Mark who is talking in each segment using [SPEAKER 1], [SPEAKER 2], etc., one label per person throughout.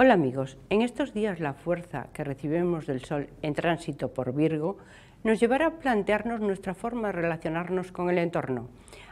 [SPEAKER 1] Hola amigos, en estos días la fuerza que recibimos del Sol en tránsito por Virgo nos llevará a plantearnos nuestra forma de relacionarnos con el entorno.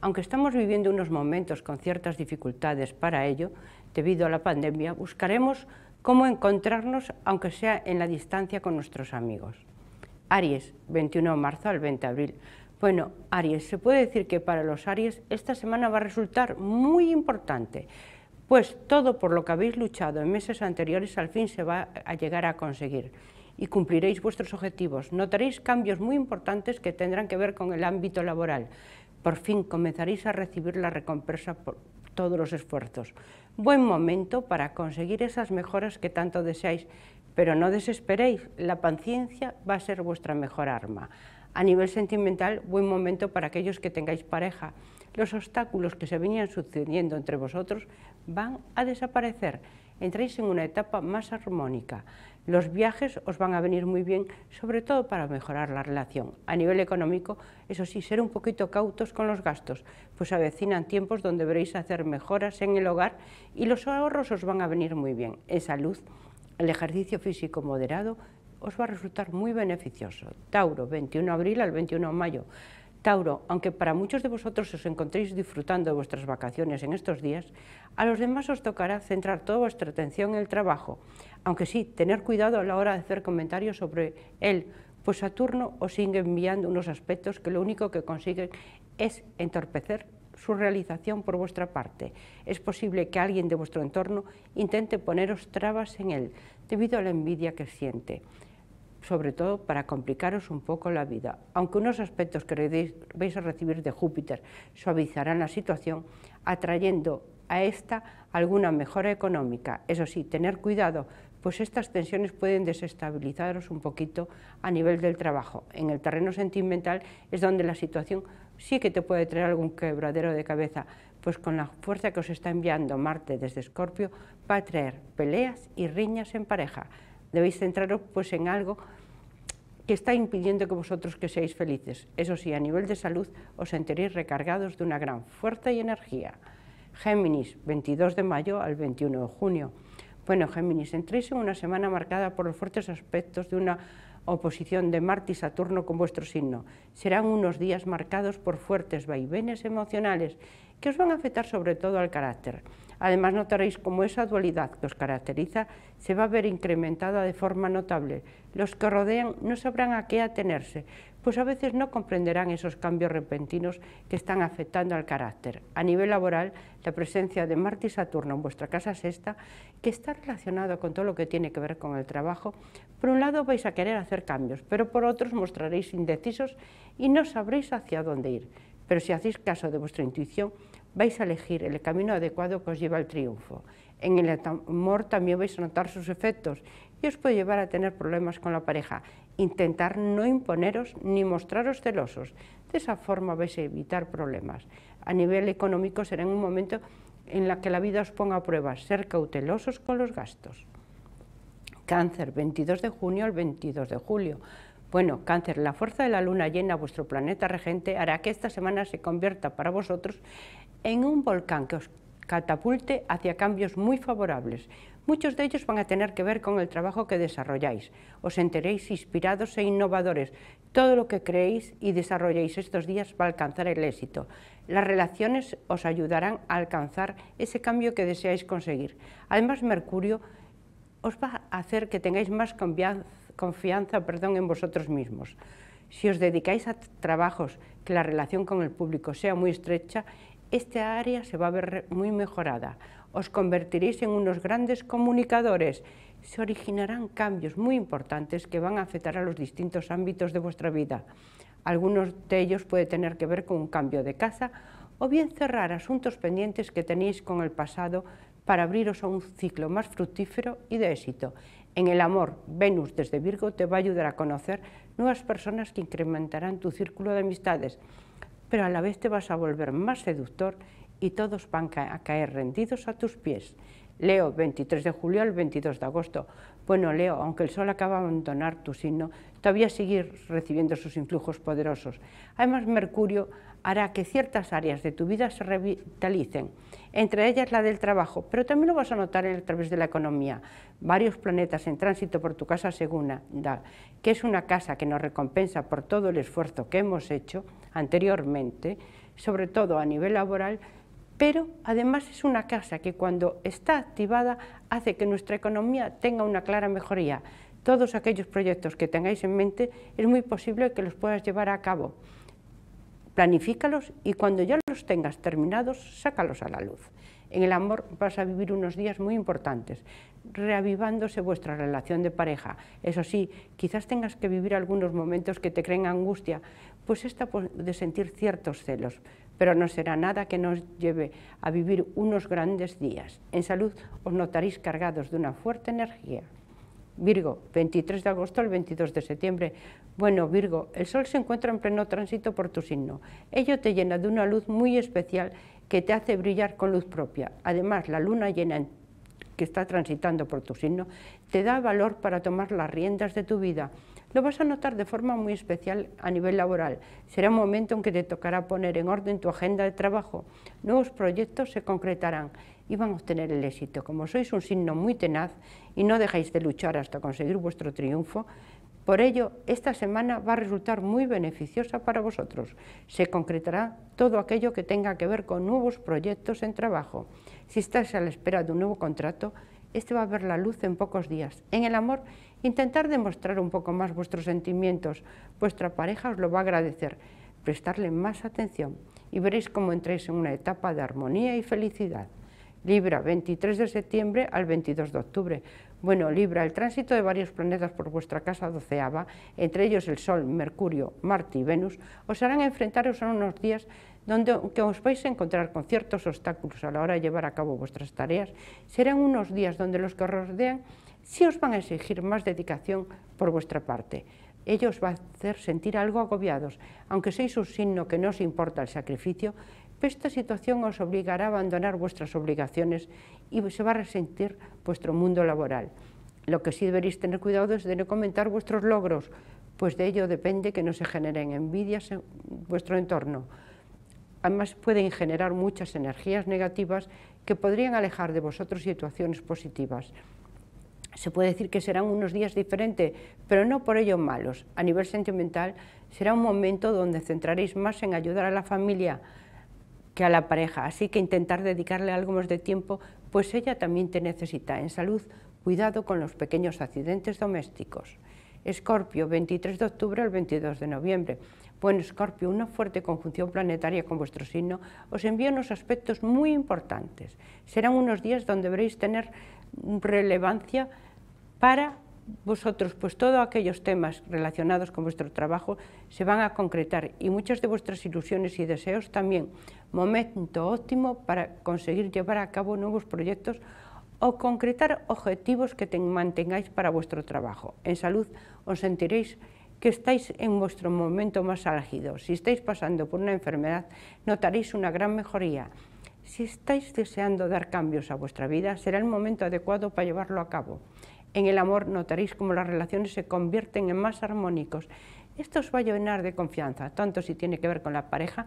[SPEAKER 1] Aunque estamos viviendo unos momentos con ciertas dificultades para ello, debido a la pandemia, buscaremos cómo encontrarnos, aunque sea en la distancia, con nuestros amigos. Aries, 21 de marzo al 20 de abril. Bueno, Aries, se puede decir que para los Aries esta semana va a resultar muy importante, pues todo por lo que habéis luchado en meses anteriores al fin se va a llegar a conseguir y cumpliréis vuestros objetivos. Notaréis cambios muy importantes que tendrán que ver con el ámbito laboral. Por fin comenzaréis a recibir la recompensa por todos los esfuerzos. Buen momento para conseguir esas mejoras que tanto deseáis, pero no desesperéis, la paciencia va a ser vuestra mejor arma. A nivel sentimental, buen momento para aquellos que tengáis pareja. Los obstáculos que se venían sucediendo entre vosotros van a desaparecer. Entréis en una etapa más armónica. Los viajes os van a venir muy bien, sobre todo para mejorar la relación. A nivel económico, eso sí, ser un poquito cautos con los gastos, pues avecinan tiempos donde veréis hacer mejoras en el hogar y los ahorros os van a venir muy bien. En salud, el ejercicio físico moderado os va a resultar muy beneficioso. Tauro, 21 de abril al 21 de mayo. Tauro, aunque para muchos de vosotros os encontréis disfrutando de vuestras vacaciones en estos días, a los demás os tocará centrar toda vuestra atención en el trabajo, aunque sí, tener cuidado a la hora de hacer comentarios sobre él, pues Saturno os sigue enviando unos aspectos que lo único que consiguen es entorpecer su realización por vuestra parte. Es posible que alguien de vuestro entorno intente poneros trabas en él, debido a la envidia que siente sobre todo para complicaros un poco la vida. Aunque unos aspectos que vais a recibir de Júpiter suavizarán la situación, atrayendo a esta alguna mejora económica. Eso sí, tener cuidado, pues estas tensiones pueden desestabilizaros un poquito a nivel del trabajo. En el terreno sentimental es donde la situación sí que te puede traer algún quebradero de cabeza, pues con la fuerza que os está enviando Marte desde Escorpio va a traer peleas y riñas en pareja debéis centraros pues, en algo que está impidiendo que vosotros que seáis felices. Eso sí, a nivel de salud os sentiréis recargados de una gran fuerza y energía. Géminis, 22 de mayo al 21 de junio. Bueno, Géminis, entréis en una semana marcada por los fuertes aspectos de una oposición de Marte y Saturno con vuestro signo. Serán unos días marcados por fuertes vaivenes emocionales que os van a afectar sobre todo al carácter. Además notaréis cómo esa dualidad que os caracteriza se va a ver incrementada de forma notable. Los que rodean no sabrán a qué atenerse, pues a veces no comprenderán esos cambios repentinos que están afectando al carácter. A nivel laboral, la presencia de Marte y Saturno en vuestra casa sexta, que está relacionado con todo lo que tiene que ver con el trabajo, por un lado vais a querer hacer cambios, pero por otros mostraréis indecisos y no sabréis hacia dónde ir. Pero si hacéis caso de vuestra intuición, vais a elegir el camino adecuado que os lleva al triunfo. En el amor también vais a notar sus efectos y os puede llevar a tener problemas con la pareja. Intentar no imponeros ni mostraros celosos. De esa forma vais a evitar problemas. A nivel económico será en un momento en la que la vida os ponga a prueba, ser cautelosos con los gastos. Cáncer, 22 de junio al 22 de julio. Bueno, cáncer, la fuerza de la luna llena, vuestro planeta regente, hará que esta semana se convierta para vosotros en un volcán que os catapulte hacia cambios muy favorables. Muchos de ellos van a tener que ver con el trabajo que desarrolláis. Os enteréis inspirados e innovadores. Todo lo que creéis y desarrolléis estos días va a alcanzar el éxito. Las relaciones os ayudarán a alcanzar ese cambio que deseáis conseguir. Además, Mercurio os va a hacer que tengáis más confianza, perdón, en vosotros mismos. Si os dedicáis a trabajos que la relación con el público sea muy estrecha, esta área se va a ver muy mejorada. Os convertiréis en unos grandes comunicadores. Se originarán cambios muy importantes que van a afectar a los distintos ámbitos de vuestra vida. Algunos de ellos puede tener que ver con un cambio de casa o bien cerrar asuntos pendientes que tenéis con el pasado para abriros a un ciclo más fructífero y de éxito. En el amor, Venus desde Virgo te va a ayudar a conocer nuevas personas que incrementarán tu círculo de amistades pero a la vez te vas a volver más seductor y todos van a caer rendidos a tus pies. Leo, 23 de julio al 22 de agosto. Bueno, Leo, aunque el Sol acaba de abandonar tu signo, todavía sigue recibiendo sus influjos poderosos. Además, Mercurio hará que ciertas áreas de tu vida se revitalicen, entre ellas la del trabajo, pero también lo vas a notar a través de la economía. Varios planetas en tránsito por tu casa segunda, que es una casa que nos recompensa por todo el esfuerzo que hemos hecho anteriormente, sobre todo a nivel laboral, pero además es una casa que cuando está activada hace que nuestra economía tenga una clara mejoría. Todos aquellos proyectos que tengáis en mente es muy posible que los puedas llevar a cabo. Planifícalos y cuando ya los tengas terminados, sácalos a la luz. En el amor vas a vivir unos días muy importantes, reavivándose vuestra relación de pareja. Eso sí, quizás tengas que vivir algunos momentos que te creen angustia, pues esta de sentir ciertos celos, pero no será nada que nos lleve a vivir unos grandes días. En salud os notaréis cargados de una fuerte energía. Virgo, 23 de agosto al 22 de septiembre. Bueno, Virgo, el Sol se encuentra en pleno tránsito por tu signo. Ello te llena de una luz muy especial que te hace brillar con luz propia. Además, la luna llena que está transitando por tu signo te da valor para tomar las riendas de tu vida. Lo vas a notar de forma muy especial a nivel laboral. Será un momento en que te tocará poner en orden tu agenda de trabajo. Nuevos proyectos se concretarán y van a obtener el éxito. Como sois un signo muy tenaz y no dejáis de luchar hasta conseguir vuestro triunfo, por ello, esta semana va a resultar muy beneficiosa para vosotros. Se concretará todo aquello que tenga que ver con nuevos proyectos en trabajo. Si estáis a la espera de un nuevo contrato, este va a ver la luz en pocos días. En el amor, intentar demostrar un poco más vuestros sentimientos. Vuestra pareja os lo va a agradecer. Prestarle más atención y veréis cómo entréis en una etapa de armonía y felicidad. Libra, 23 de septiembre al 22 de octubre. Bueno, Libra, el tránsito de varios planetas por vuestra casa doceava, entre ellos el Sol, Mercurio, Marte y Venus, os harán enfrentaros a unos días donde que os vais a encontrar con ciertos obstáculos a la hora de llevar a cabo vuestras tareas. Serán unos días donde los que os rodean sí os van a exigir más dedicación por vuestra parte. Ellos va a hacer sentir algo agobiados, aunque sois un signo que no os importa el sacrificio, esta situación os obligará a abandonar vuestras obligaciones y se va a resentir vuestro mundo laboral. Lo que sí deberéis tener cuidado es de no comentar vuestros logros, pues de ello depende que no se generen envidias en vuestro entorno. Además pueden generar muchas energías negativas que podrían alejar de vosotros situaciones positivas. Se puede decir que serán unos días diferentes, pero no por ello malos. A nivel sentimental será un momento donde centraréis más en ayudar a la familia, que a la pareja, así que intentar dedicarle algo más de tiempo, pues ella también te necesita. En salud, cuidado con los pequeños accidentes domésticos. Escorpio, 23 de octubre al 22 de noviembre. Bueno, Escorpio, una fuerte conjunción planetaria con vuestro signo os envía unos aspectos muy importantes. Serán unos días donde deberéis tener relevancia para vosotros, pues todos aquellos temas relacionados con vuestro trabajo se van a concretar y muchas de vuestras ilusiones y deseos también. Momento óptimo para conseguir llevar a cabo nuevos proyectos o concretar objetivos que mantengáis para vuestro trabajo. En salud os sentiréis que estáis en vuestro momento más álgido. Si estáis pasando por una enfermedad, notaréis una gran mejoría. Si estáis deseando dar cambios a vuestra vida, será el momento adecuado para llevarlo a cabo. En el amor notaréis cómo las relaciones se convierten en más armónicos. Esto os va a llenar de confianza, tanto si tiene que ver con la pareja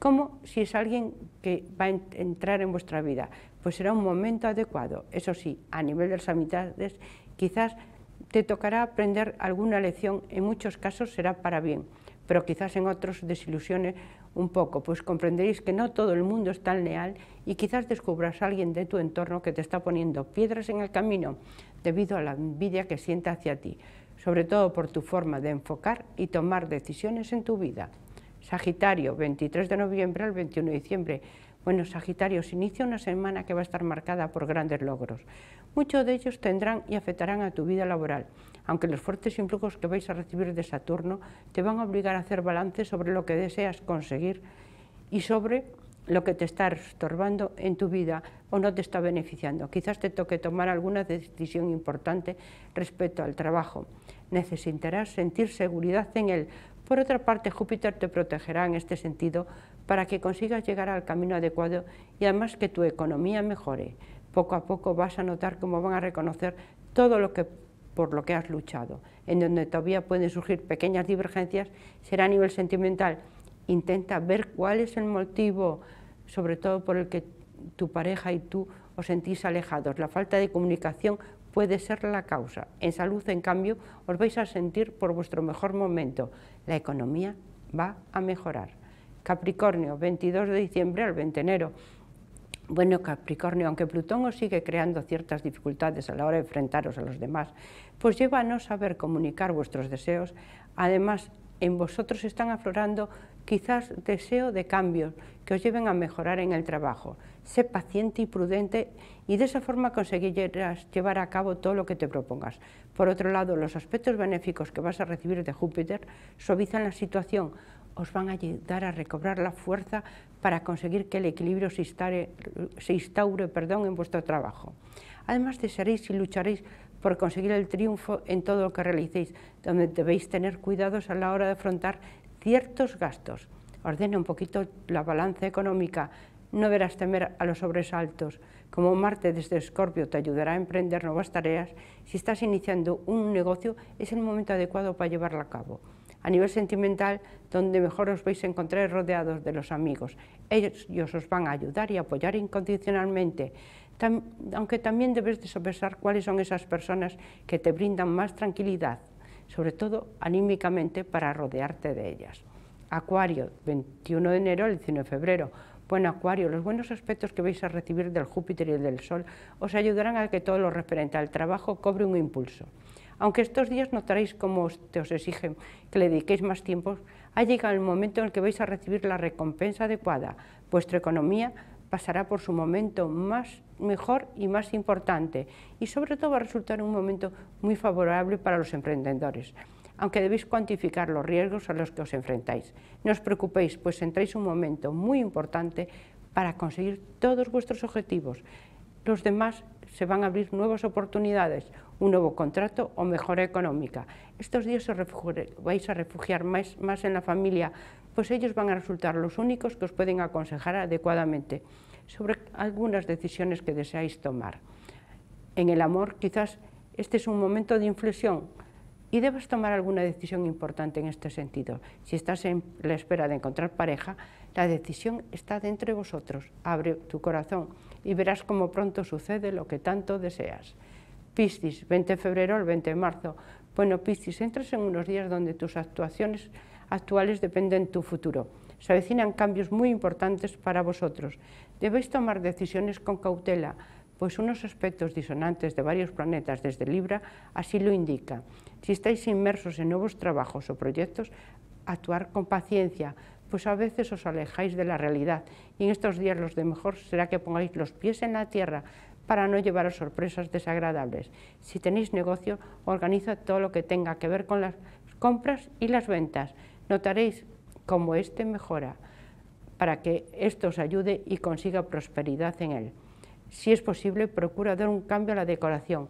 [SPEAKER 1] como si es alguien que va a entrar en vuestra vida. Pues será un momento adecuado. Eso sí, a nivel de las amistades, quizás te tocará aprender alguna lección, en muchos casos será para bien, pero quizás en otros desilusione un poco, pues comprenderéis que no todo el mundo es tan leal y quizás descubras a alguien de tu entorno que te está poniendo piedras en el camino debido a la envidia que siente hacia ti, sobre todo por tu forma de enfocar y tomar decisiones en tu vida. Sagitario, 23 de noviembre al 21 de diciembre. Bueno, Sagitario, se inicia una semana que va a estar marcada por grandes logros. Muchos de ellos tendrán y afectarán a tu vida laboral, aunque los fuertes influjos que vais a recibir de Saturno te van a obligar a hacer balance sobre lo que deseas conseguir y sobre lo que te está estorbando en tu vida o no te está beneficiando. Quizás te toque tomar alguna decisión importante respecto al trabajo. Necesitarás sentir seguridad en él. Por otra parte, Júpiter te protegerá en este sentido para que consigas llegar al camino adecuado y además que tu economía mejore. Poco a poco vas a notar cómo van a reconocer todo lo que por lo que has luchado. En donde todavía pueden surgir pequeñas divergencias será a nivel sentimental. Intenta ver cuál es el motivo, sobre todo por el que tu pareja y tú os sentís alejados. La falta de comunicación puede ser la causa. En salud, en cambio, os vais a sentir por vuestro mejor momento. La economía va a mejorar. Capricornio, 22 de diciembre al 20 de enero. Bueno, Capricornio, aunque Plutón os sigue creando ciertas dificultades a la hora de enfrentaros a los demás, pues lleva a no saber comunicar vuestros deseos. Además, en vosotros están aflorando quizás deseo de cambios que os lleven a mejorar en el trabajo. Sé paciente y prudente y de esa forma conseguirás llevar a cabo todo lo que te propongas. Por otro lado, los aspectos benéficos que vas a recibir de Júpiter suavizan la situación, os van a ayudar a recobrar la fuerza para conseguir que el equilibrio se instaure, se instaure perdón, en vuestro trabajo. Además, desearéis y lucharéis por conseguir el triunfo en todo lo que realicéis, donde debéis tener cuidados a la hora de afrontar ciertos gastos. Ordena un poquito la balanza económica, no verás temer a los sobresaltos. Como Marte desde Escorpio te ayudará a emprender nuevas tareas, si estás iniciando un negocio es el momento adecuado para llevarlo a cabo a nivel sentimental, donde mejor os vais a encontrar rodeados de los amigos. Ellos os van a ayudar y apoyar incondicionalmente, aunque también debes de sopesar cuáles son esas personas que te brindan más tranquilidad, sobre todo anímicamente para rodearte de ellas. Acuario, 21 de enero al 19 de febrero. Bueno, Acuario, los buenos aspectos que vais a recibir del Júpiter y del Sol os ayudarán a que todo lo referente al trabajo cobre un impulso. Aunque estos días notaréis cómo te os exigen que le dediquéis más tiempo, ha llegado el momento en el que vais a recibir la recompensa adecuada. Vuestra economía pasará por su momento más mejor y más importante y sobre todo va a resultar un momento muy favorable para los emprendedores aunque debéis cuantificar los riesgos a los que os enfrentáis. No os preocupéis, pues entráis un momento muy importante para conseguir todos vuestros objetivos. Los demás se van a abrir nuevas oportunidades, un nuevo contrato o mejora económica. Estos días os vais a refugiar más, en la familia, pues ellos van a resultar los únicos que os pueden aconsejar adecuadamente sobre algunas decisiones que deseáis tomar. En el amor quizás este es un momento de inflexión y debes tomar alguna decisión importante en este sentido. Si estás en la espera de encontrar pareja, la decisión está dentro de vosotros. Abre tu corazón y verás cómo pronto sucede lo que tanto deseas. Piscis, 20 de febrero al 20 de marzo. Bueno, Piscis, entras en unos días donde tus actuaciones actuales dependen de tu futuro. Se avecinan cambios muy importantes para vosotros. Debéis tomar decisiones con cautela, pues unos aspectos disonantes de varios planetas desde Libra así lo indican. Si estáis inmersos en nuevos trabajos o proyectos, actuar con paciencia, pues a veces os alejáis de la realidad y en estos días los de mejor será que pongáis los pies en la tierra para no llevaros sorpresas desagradables. Si tenéis negocio, organiza todo lo que tenga que ver con las compras y las ventas. Notaréis cómo éste mejora para que esto os ayude y consiga prosperidad en él. Si es posible, procura dar un cambio a la decoración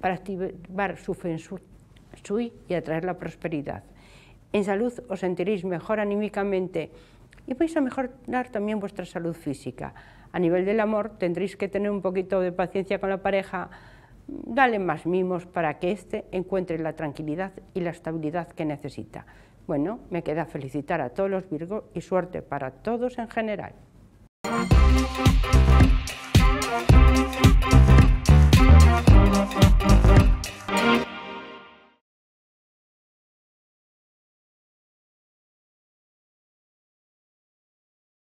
[SPEAKER 1] para activar su feng y atraer la prosperidad. En salud os sentiréis mejor anímicamente y vais a mejorar también vuestra salud física. A nivel del amor tendréis que tener un poquito de paciencia con la pareja, dale más mimos para que éste encuentre la tranquilidad y la estabilidad que necesita. Bueno, me queda felicitar a todos los Virgos y suerte para todos en general.